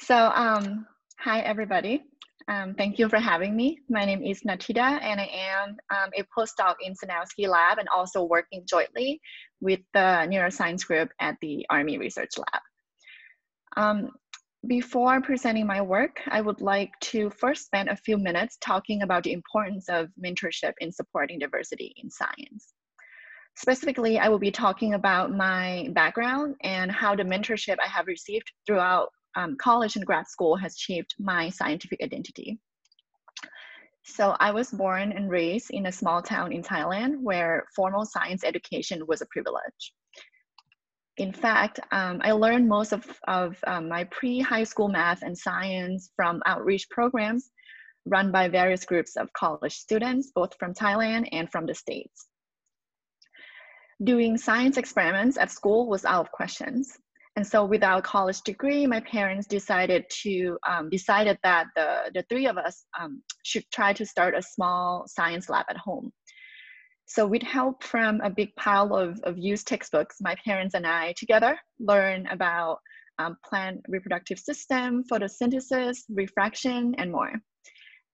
So, um, hi everybody. Um, thank you for having me. My name is Nuttida and I am um, a postdoc in Sejnowski Lab and also working jointly with the neuroscience group at the Army Research Lab. Um, before presenting my work, I would like to first spend a few minutes talking about the importance of mentorship in supporting diversity in science. Specifically, I will be talking about my background and how the mentorship I have received throughout um, college and grad school has shaped my scientific identity. So I was born and raised in a small town in Thailand where formal science education was a privilege. In fact, um, I learned most of, of um, my pre-high school math and science from outreach programs run by various groups of college students, both from Thailand and from the States. Doing science experiments at school was out of questions. And so without a college degree, my parents decided to um, decided that the, the three of us um, should try to start a small science lab at home. So with help from a big pile of, of used textbooks, my parents and I together learned about um, plant reproductive system, photosynthesis, refraction, and more.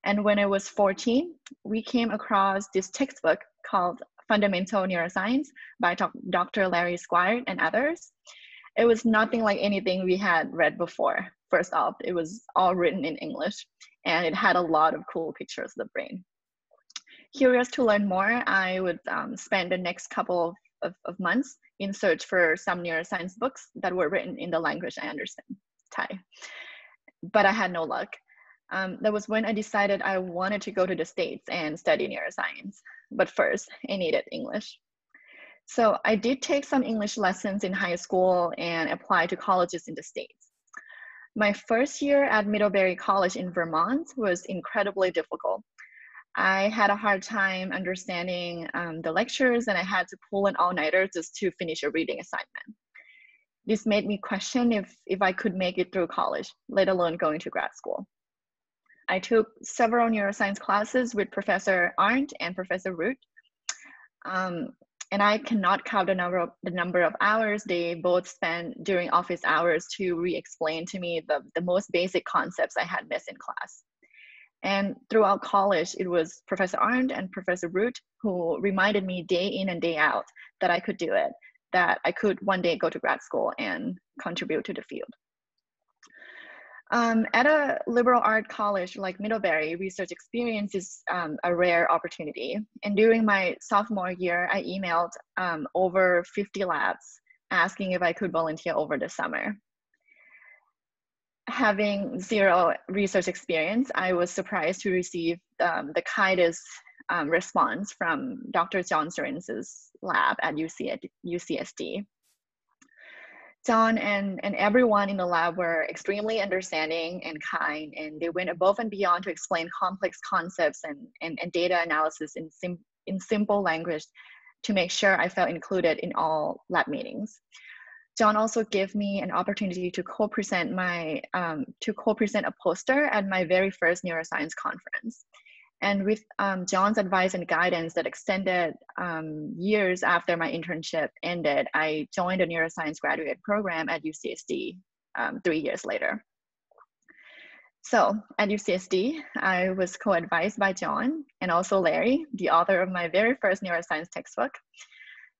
And when I was 14, we came across this textbook called Fundamental Neuroscience by Dr. Larry Squire and others it was nothing like anything we had read before. First off, it was all written in English and it had a lot of cool pictures of the brain. Curious to learn more, I would um, spend the next couple of, of, months in search for some neuroscience books that were written in the language I understand, Thai. But I had no luck. Um, that was when I decided I wanted to go to the States and study neuroscience. But first, I needed English. So I did take some English lessons in high school and apply to colleges in the States. My first year at Middlebury College in Vermont was incredibly difficult. I had a hard time understanding um, the lectures and I had to pull an all-nighter just to finish a reading assignment. This made me question if, if I could make it through college, let alone going to grad school. I took several neuroscience classes with Professor Arndt and Professor Root. Um, and I cannot count the number of the number of hours they both spent during office hours to re-explain to me the, the most basic concepts I had missed in class. And throughout college, it was Professor Arndt and Professor Root who reminded me day in and day out that I could do it, that I could one day go to grad school and contribute to the field. Um, at a liberal art college like Middlebury, research experience is um, a rare opportunity. And during my sophomore year, I emailed um, over 50 labs asking if I could volunteer over the summer. Having zero research experience, I was surprised to receive um, the kindest um, response from Dr. John Serences's lab at UC, UCSD. John and, and everyone in the lab were extremely understanding and kind, and they went above and beyond to explain complex concepts and, and, and data analysis in, sim, in simple language to make sure I felt included in all lab meetings. John also gave me an opportunity to co-present my um, to co-present a poster at my very first neuroscience conference. And with um, John's advice and guidance that extended um, years after my internship ended, I joined a neuroscience graduate program at UCSD um, three years later. So at UCSD, I was co-advised by John and also Larry, the author of my very first neuroscience textbook.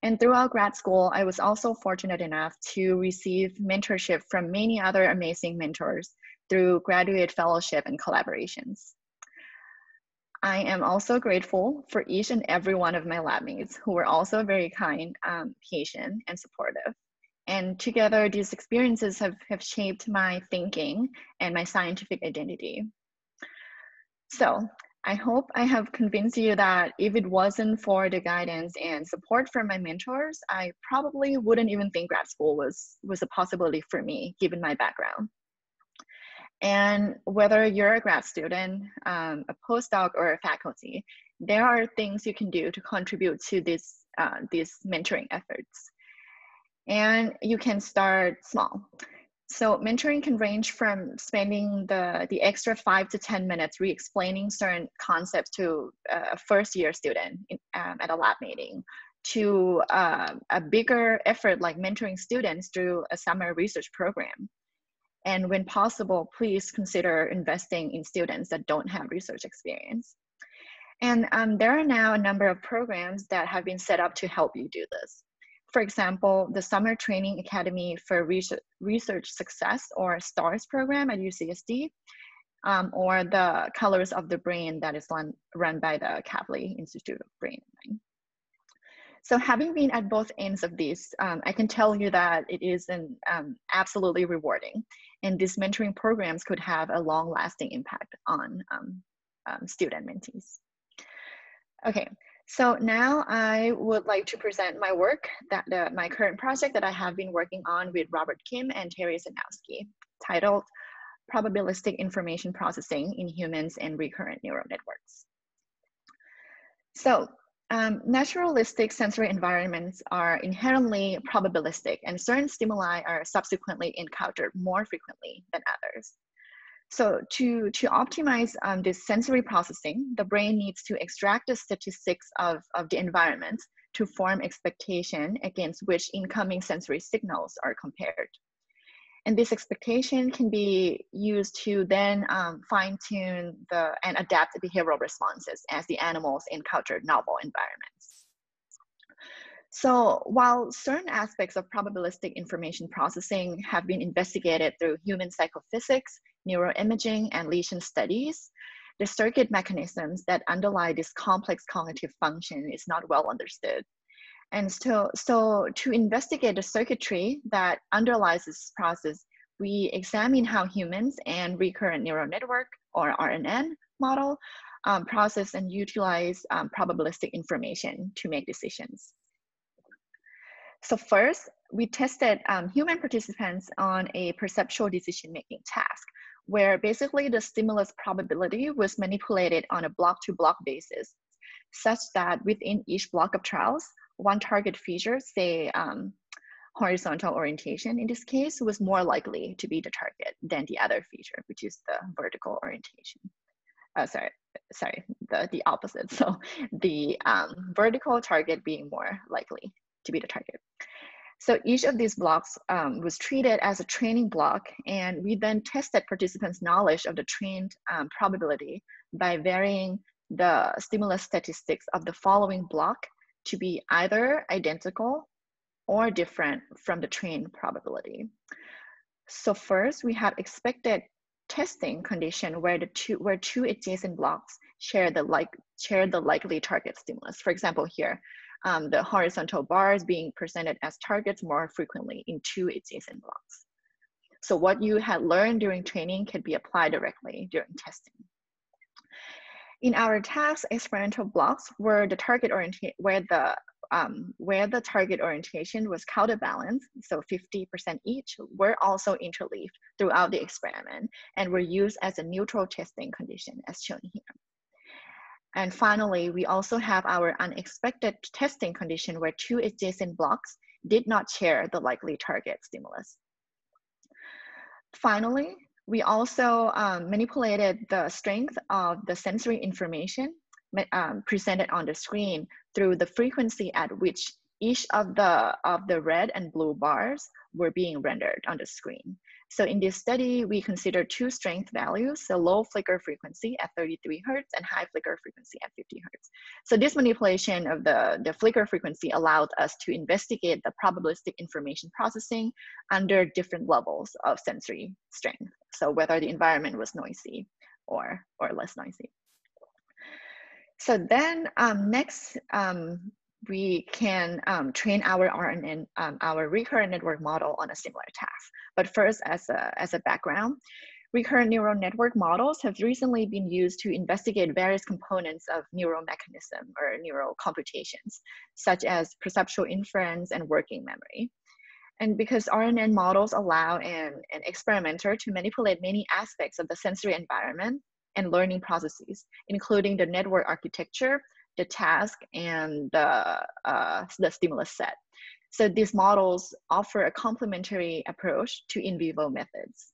And throughout grad school, I was also fortunate enough to receive mentorship from many other amazing mentors through graduate fellowship and collaborations. I am also grateful for each and every one of my lab mates who were also very kind, um, patient, and supportive. And together, these experiences have, have shaped my thinking and my scientific identity. So I hope I have convinced you that if it wasn't for the guidance and support from my mentors, I probably wouldn't even think grad school was, was a possibility for me, given my background. And whether you're a grad student, um, a postdoc, or a faculty, there are things you can do to contribute to this, uh, these mentoring efforts. And you can start small. So mentoring can range from spending the, the extra five to 10 minutes re-explaining certain concepts to a first year student in, um, at a lab meeting to uh, a bigger effort like mentoring students through a summer research program And when possible, please consider investing in students that don't have research experience. And um, there are now a number of programs that have been set up to help you do this. For example, the Summer Training Academy for Research Success or STARS program at UCSD, um, or the Colors of the Brain that is run, run by the Kavli Institute of Brain. So having been at both ends of this, um, I can tell you that it is an, um, absolutely rewarding. And these mentoring programs could have a long lasting impact on um, um, student mentees. Okay, so now I would like to present my work, that uh, my current project that I have been working on with Robert Kim and Terry Sejnowski, titled Probabilistic Information Processing in Humans and Recurrent Neural Networks. So um, naturalistic sensory environments are inherently probabilistic and certain stimuli are subsequently encountered more frequently than others. So to, to optimize um, this sensory processing, the brain needs to extract the statistics of, of the environment to form expectation against which incoming sensory signals are compared. And this expectation can be used to then um, fine tune the and adapt the behavioral responses as the animals encounter novel environments. So while certain aspects of probabilistic information processing have been investigated through human psychophysics, neuroimaging, and lesion studies, the circuit mechanisms that underlie this complex cognitive function is not well understood. And so, so to investigate the circuitry that underlies this process, we examine how humans and recurrent neural network or RNN model um, process and utilize um, probabilistic information to make decisions. So first, we tested um, human participants on a perceptual decision-making task, where basically the stimulus probability was manipulated on a block-to-block -block basis, such that within each block of trials, one target feature, say um, horizontal orientation in this case, was more likely to be the target than the other feature, which is the vertical orientation. Uh, sorry, sorry, the, the opposite. So the um, vertical target being more likely to be the target. So each of these blocks um, was treated as a training block, and we then tested participants' knowledge of the trained um, probability by varying the stimulus statistics of the following block to be either identical or different from the trained probability. So first, we have expected testing condition where the two where two adjacent blocks share the like share the likely target stimulus. For example, here, um, the horizontal bars being presented as targets more frequently in two adjacent blocks. So what you had learned during training can be applied directly during testing. In our task experimental blocks where the target orientation, where the um, where the target orientation was counterbalanced, so 50% each, were also interleaved throughout the experiment and were used as a neutral testing condition as shown here. And finally, we also have our unexpected testing condition where two adjacent blocks did not share the likely target stimulus. Finally, we also um, manipulated the strength of the sensory information um, presented on the screen through the frequency at which each of the, of the red and blue bars were being rendered on the screen. So in this study, we considered two strength values, so low flicker frequency at 33 hertz and high flicker frequency at 50 hertz. So this manipulation of the, the flicker frequency allowed us to investigate the probabilistic information processing under different levels of sensory strength. So whether the environment was noisy or, or less noisy. So then um, next, um, we can um, train our RNN, um, our recurrent network model on a similar task. But first, as a, as a background, recurrent neural network models have recently been used to investigate various components of neural mechanism or neural computations, such as perceptual inference and working memory. And because RNN models allow an, an experimenter to manipulate many aspects of the sensory environment, and learning processes, including the network architecture, the task, and the, uh, the stimulus set. So these models offer a complementary approach to in vivo methods.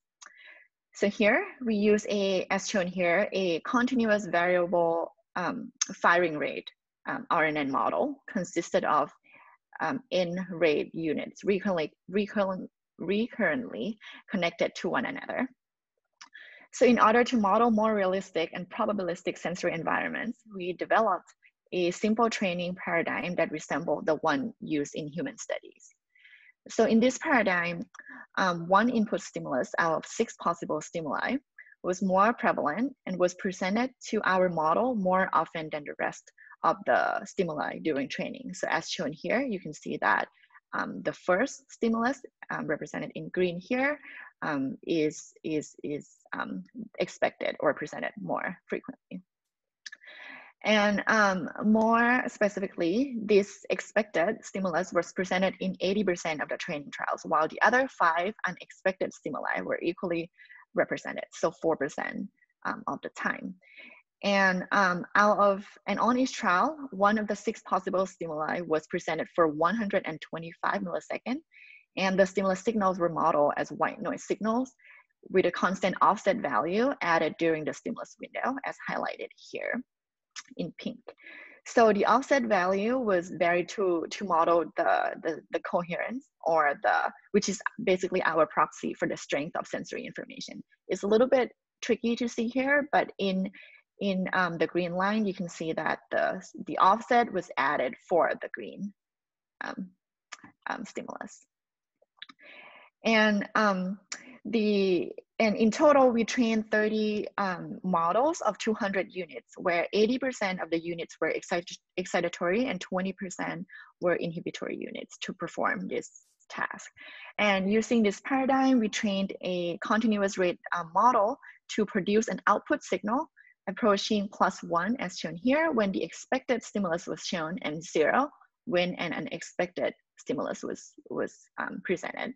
So here we use a, as shown here, a continuous variable um, firing rate um, RNN model consisted of um, N rate units, recurrently, recurrent, recurrently connected to one another. So in order to model more realistic and probabilistic sensory environments, we developed a simple training paradigm that resembled the one used in human studies. So in this paradigm, um, one input stimulus out of six possible stimuli was more prevalent and was presented to our model more often than the rest of the stimuli during training. So as shown here, you can see that um, the first stimulus um, represented in green here um, is is is um, expected or presented more frequently. And um, more specifically, this expected stimulus was presented in 80% of the training trials, while the other five unexpected stimuli were equally represented, so 4% um, of the time. And um, out of, on each trial, one of the six possible stimuli was presented for 125 milliseconds, and the stimulus signals were modeled as white noise signals with a constant offset value added during the stimulus window as highlighted here in pink. So the offset value was varied to, to model the, the, the coherence or the, which is basically our proxy for the strength of sensory information. It's a little bit tricky to see here, but in, in um, the green line, you can see that the, the offset was added for the green um, um, stimulus. And um, the and in total, we trained 30 um, models of 200 units, where 80% of the units were excit excitatory and 20% were inhibitory units to perform this task. And using this paradigm, we trained a continuous rate uh, model to produce an output signal approaching plus one as shown here when the expected stimulus was shown and zero when an unexpected stimulus was, was um, presented.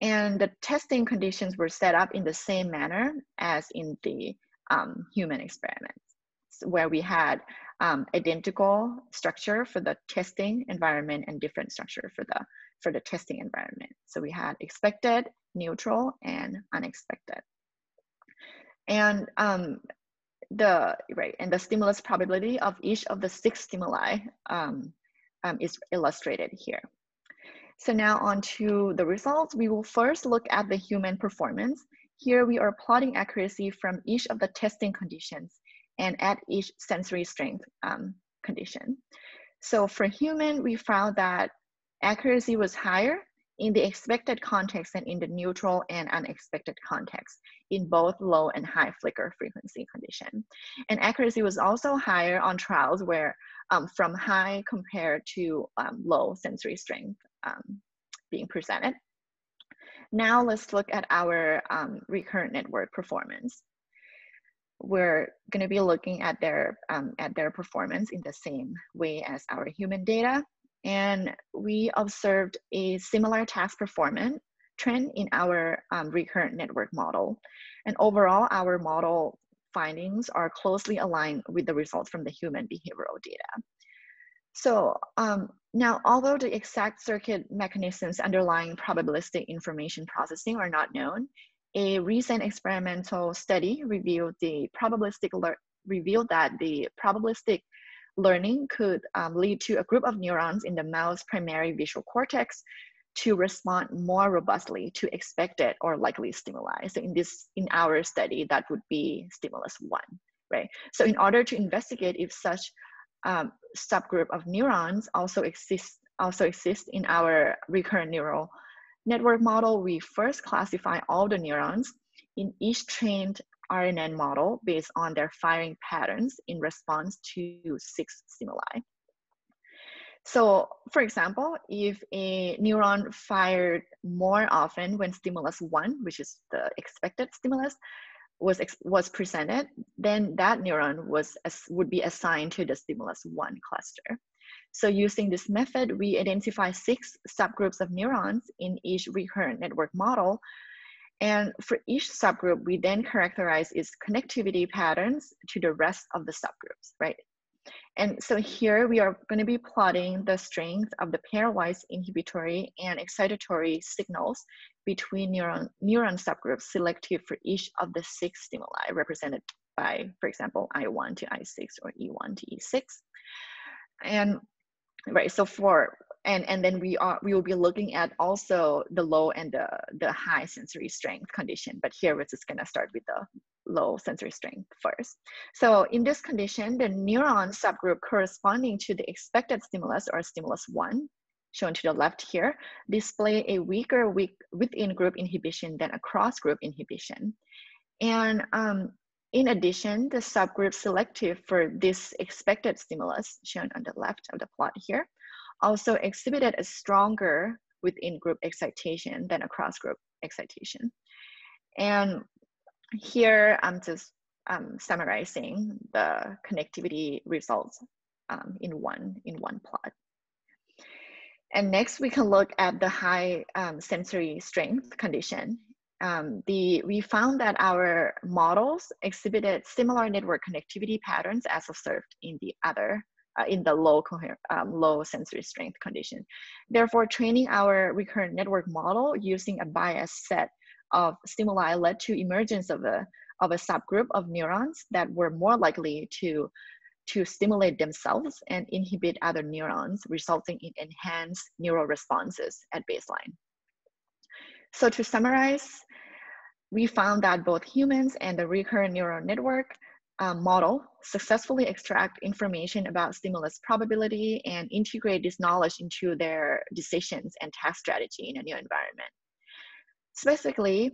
And the testing conditions were set up in the same manner as in the um, human experiments, where we had um, identical structure for the testing environment and different structure for the, for the testing environment. So we had expected, neutral, and unexpected. And um, the right and the stimulus probability of each of the six stimuli um, um, is illustrated here. So now on to the results. We will first look at the human performance. Here we are plotting accuracy from each of the testing conditions and at each sensory strength um, condition. So for human, we found that accuracy was higher in the expected context and in the neutral and unexpected context in both low and high flicker frequency condition. And accuracy was also higher on trials where um, from high compared to um, low sensory strength um, being presented. Now let's look at our um, recurrent network performance. We're going to be looking at their, um, at their performance in the same way as our human data. And we observed a similar task performance trend in our um, recurrent network model. And overall, our model findings are closely aligned with the results from the human behavioral data. So um, now, although the exact circuit mechanisms underlying probabilistic information processing are not known, a recent experimental study revealed the probabilistic revealed that the probabilistic learning could um, lead to a group of neurons in the mouse primary visual cortex to respond more robustly to expected or likely stimuli. So in this, in our study, that would be stimulus one, right? So in order to investigate if such um, subgroup of neurons also exist also exist in our recurrent neural network model. We first classify all the neurons in each trained RNN model based on their firing patterns in response to six stimuli. So for example, if a neuron fired more often when stimulus one, which is the expected stimulus, was was presented, then that neuron was would be assigned to the stimulus one cluster. So using this method, we identify six subgroups of neurons in each recurrent network model. And for each subgroup, we then characterize its connectivity patterns to the rest of the subgroups, right? And so here we are going to be plotting the strength of the pairwise inhibitory and excitatory signals between neuron, neuron subgroups selected for each of the six stimuli represented by, for example, I1 to I6 or E1 to E6. And right, so for and and then we are we will be looking at also the low and the the high sensory strength condition but here we're just going to start with the low sensory strength first. So in this condition the neuron subgroup corresponding to the expected stimulus or stimulus one shown to the left here display a weaker weak within group inhibition than across group inhibition. And um, in addition, the subgroup selective for this expected stimulus, shown on the left of the plot here, also exhibited a stronger within group excitation than a cross group excitation. And here I'm just um, summarizing the connectivity results um, in one in one plot. And next we can look at the high um, sensory strength condition. Um, the, we found that our models exhibited similar network connectivity patterns as observed in the other uh, in the low, um, low sensory strength condition. Therefore, training our recurrent network model using a biased set of stimuli led to emergence of a, of a subgroup of neurons that were more likely to, to stimulate themselves and inhibit other neurons, resulting in enhanced neural responses at baseline. So to summarize, we found that both humans and the recurrent neural network um, model successfully extract information about stimulus probability and integrate this knowledge into their decisions and task strategy in a new environment. Specifically,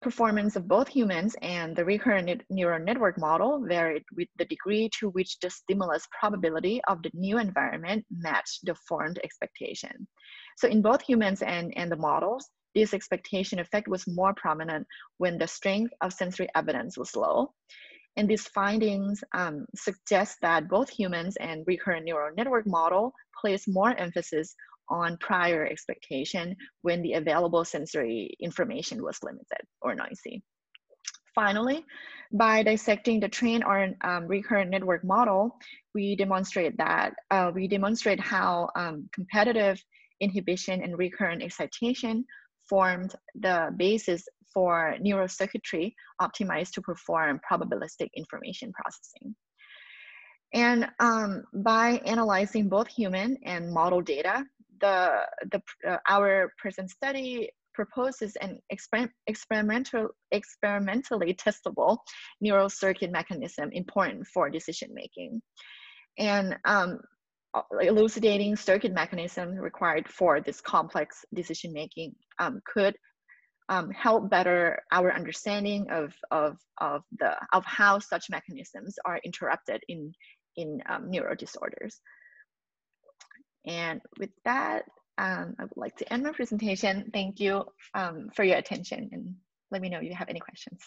performance of both humans and the recurrent neural network model varied with the degree to which the stimulus probability of the new environment matched the formed expectation. So in both humans and, and the models, this expectation effect was more prominent when the strength of sensory evidence was low. And these findings um, suggest that both humans and recurrent neural network model place more emphasis on prior expectation when the available sensory information was limited or noisy. Finally, by dissecting the trained or um, recurrent network model, we demonstrate that uh, we demonstrate how um, competitive inhibition and recurrent excitation formed the basis for neurocircuitry optimized to perform probabilistic information processing. And um, by analyzing both human and model data, the, the, uh, our present study proposes an exper experimental, experimentally testable neural circuit mechanism important for decision making. And um, elucidating circuit mechanisms required for this complex decision making um, could um, help better our understanding of, of, of, the, of how such mechanisms are interrupted in, in um, neuro disorders. And with that, um, I would like to end my presentation. Thank you um, for your attention and let me know if you have any questions.